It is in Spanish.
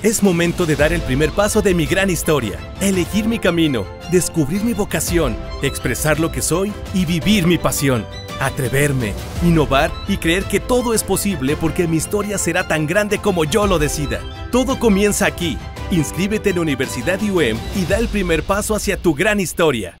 Es momento de dar el primer paso de mi gran historia, elegir mi camino, descubrir mi vocación, expresar lo que soy y vivir mi pasión. Atreverme, innovar y creer que todo es posible porque mi historia será tan grande como yo lo decida. Todo comienza aquí. Inscríbete en Universidad UM y da el primer paso hacia tu gran historia.